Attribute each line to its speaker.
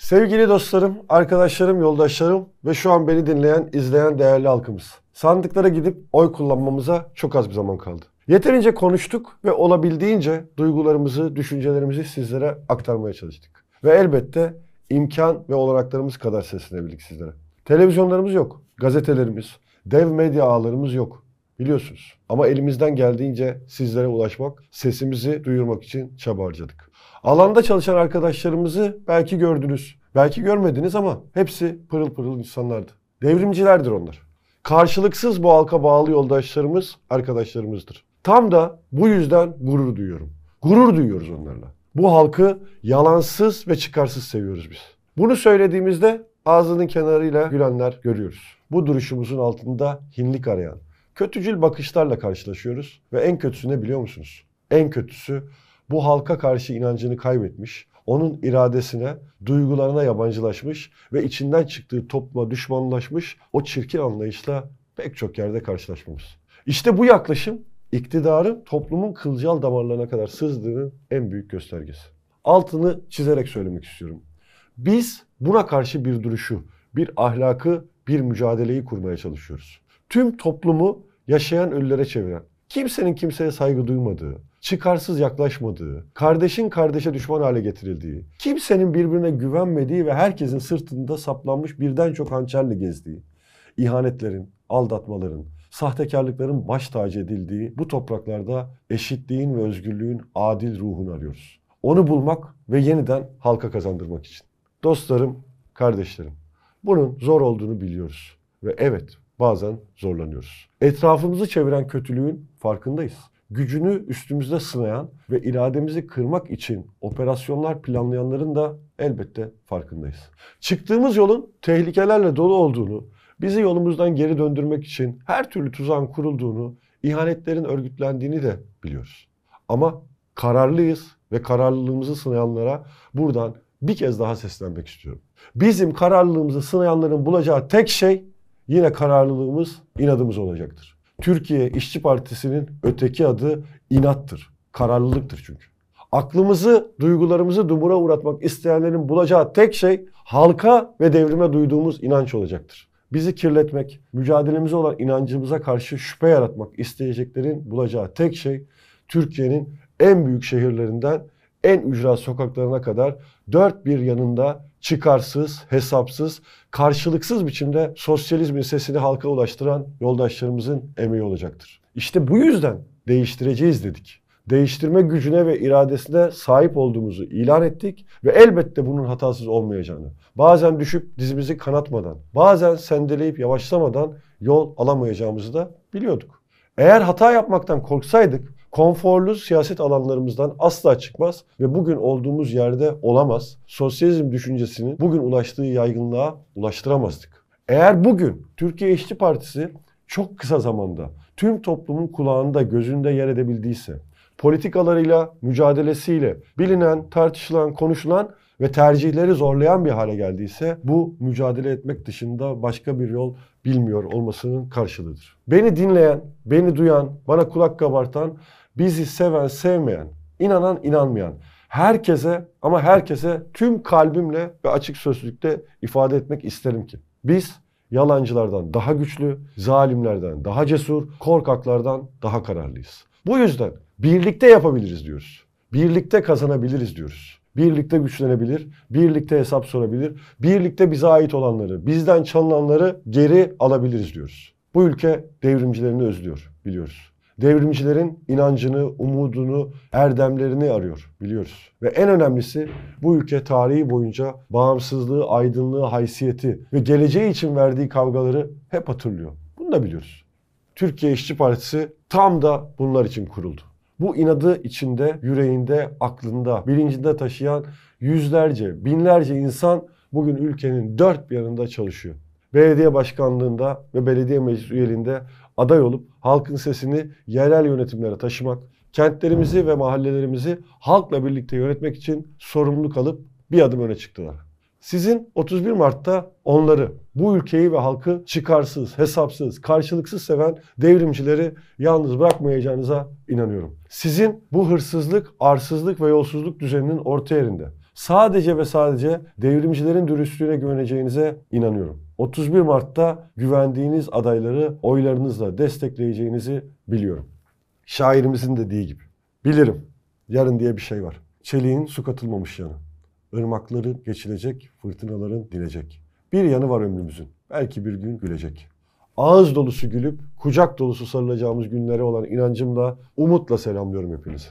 Speaker 1: Sevgili dostlarım, arkadaşlarım, yoldaşlarım ve şu an beni dinleyen, izleyen değerli halkımız. Sandıklara gidip oy kullanmamıza çok az bir zaman kaldı. Yeterince konuştuk ve olabildiğince duygularımızı, düşüncelerimizi sizlere aktarmaya çalıştık. Ve elbette imkan ve olanaklarımız kadar seslenebildik sizlere. Televizyonlarımız yok, gazetelerimiz, dev medya ağlarımız yok. Biliyorsunuz. Ama elimizden geldiğince sizlere ulaşmak, sesimizi duyurmak için çaba harcadık. Alanda çalışan arkadaşlarımızı belki gördünüz. Belki görmediniz ama hepsi pırıl pırıl insanlardı. Devrimcilerdir onlar. Karşılıksız bu halka bağlı yoldaşlarımız, arkadaşlarımızdır. Tam da bu yüzden gurur duyuyorum. Gurur duyuyoruz onlarla. Bu halkı yalansız ve çıkarsız seviyoruz biz. Bunu söylediğimizde ağzının kenarıyla gülenler görüyoruz. Bu duruşumuzun altında hinlik arayan, kötücül bakışlarla karşılaşıyoruz. Ve en kötüsü ne biliyor musunuz? En kötüsü bu halka karşı inancını kaybetmiş, onun iradesine, duygularına yabancılaşmış ve içinden çıktığı topluma düşmanlaşmış o çirkin anlayışla pek çok yerde karşılaşmamız. İşte bu yaklaşım iktidarın toplumun kılcal damarlarına kadar sızdığının en büyük göstergesi. Altını çizerek söylemek istiyorum. Biz buna karşı bir duruşu, bir ahlakı, bir mücadeleyi kurmaya çalışıyoruz. Tüm toplumu yaşayan ölülere çeviren, kimsenin kimseye saygı duymadığı, çıkarsız yaklaşmadığı, kardeşin kardeşe düşman hale getirildiği, kimsenin birbirine güvenmediği ve herkesin sırtında saplanmış birden çok hançerle gezdiği, ihanetlerin, aldatmaların, sahtekarlıkların baş tacı edildiği bu topraklarda eşitliğin ve özgürlüğün adil ruhunu arıyoruz. Onu bulmak ve yeniden halka kazandırmak için. Dostlarım, kardeşlerim, bunun zor olduğunu biliyoruz. Ve evet, bazen zorlanıyoruz. Etrafımızı çeviren kötülüğün farkındayız. Gücünü üstümüzde sınayan ve irademizi kırmak için operasyonlar planlayanların da elbette farkındayız. Çıktığımız yolun tehlikelerle dolu olduğunu, bizi yolumuzdan geri döndürmek için her türlü tuzağın kurulduğunu, ihanetlerin örgütlendiğini de biliyoruz. Ama kararlıyız ve kararlılığımızı sınayanlara buradan bir kez daha seslenmek istiyorum. Bizim kararlılığımızı sınayanların bulacağı tek şey yine kararlılığımız, inadımız olacaktır. Türkiye İşçi Partisi'nin öteki adı inattır. Kararlılıktır çünkü. Aklımızı, duygularımızı dumura uğratmak isteyenlerin bulacağı tek şey halka ve devrime duyduğumuz inanç olacaktır. Bizi kirletmek, mücadelemize olan inancımıza karşı şüphe yaratmak isteyeceklerin bulacağı tek şey Türkiye'nin en büyük şehirlerinden en ücra sokaklarına kadar dört bir yanında çıkarsız, hesapsız, karşılıksız biçimde sosyalizmin sesini halka ulaştıran yoldaşlarımızın emeği olacaktır. İşte bu yüzden değiştireceğiz dedik. Değiştirme gücüne ve iradesine sahip olduğumuzu ilan ettik ve elbette bunun hatasız olmayacağını, bazen düşüp dizimizi kanatmadan, bazen sendeleyip yavaşlamadan yol alamayacağımızı da biliyorduk. Eğer hata yapmaktan korksaydık konforlu siyaset alanlarımızdan asla çıkmaz ve bugün olduğumuz yerde olamaz. Sosyalizm düşüncesinin bugün ulaştığı yaygınlığa ulaştıramazdık. Eğer bugün Türkiye İşçi Partisi çok kısa zamanda tüm toplumun kulağında, gözünde yer edebildiyse, politikalarıyla, mücadelesiyle bilinen, tartışılan, konuşulan ve tercihleri zorlayan bir hale geldiyse bu mücadele etmek dışında başka bir yol bilmiyor olmasının karşılığıdır. Beni dinleyen, beni duyan, bana kulak kabartan, bizi seven, sevmeyen, inanan, inanmayan herkese ama herkese tüm kalbimle ve açık sözlükte ifade etmek isterim ki biz yalancılardan daha güçlü, zalimlerden daha cesur, korkaklardan daha kararlıyız. Bu yüzden birlikte yapabiliriz diyoruz. Birlikte kazanabiliriz diyoruz. Birlikte güçlenebilir, birlikte hesap sorabilir, birlikte bize ait olanları, bizden çalınanları geri alabiliriz diyoruz. Bu ülke devrimcilerini özlüyor, biliyoruz. Devrimcilerin inancını, umudunu, erdemlerini arıyor, biliyoruz. Ve en önemlisi bu ülke tarihi boyunca bağımsızlığı, aydınlığı, haysiyeti ve geleceği için verdiği kavgaları hep hatırlıyor. Bunu da biliyoruz. Türkiye İşçi Partisi tam da bunlar için kuruldu. Bu inadı içinde, yüreğinde, aklında, bilincinde taşıyan yüzlerce, binlerce insan bugün ülkenin dört bir yanında çalışıyor. Belediye başkanlığında ve belediye meclis üyeliğinde aday olup halkın sesini yerel yönetimlere taşımak, kentlerimizi ve mahallelerimizi halkla birlikte yönetmek için sorumluluk alıp bir adım öne çıktılar. Sizin 31 Mart'ta onları, bu ülkeyi ve halkı çıkarsız, hesapsız, karşılıksız seven devrimcileri yalnız bırakmayacağınıza inanıyorum. Sizin bu hırsızlık, arsızlık ve yolsuzluk düzeninin orta yerinde Sadece ve sadece devrimcilerin dürüstlüğüne güveneceğinize inanıyorum. 31 Mart'ta güvendiğiniz adayları oylarınızla destekleyeceğinizi biliyorum. Şairimizin dediği gibi. Bilirim. Yarın diye bir şey var. Çeliğin su katılmamış yanı. Irmakları geçilecek, fırtınaların dinecek. Bir yanı var ömrümüzün. Belki bir gün gülecek. Ağız dolusu gülüp kucak dolusu sarılacağımız günlere olan inancımla, umutla selamlıyorum hepinizi.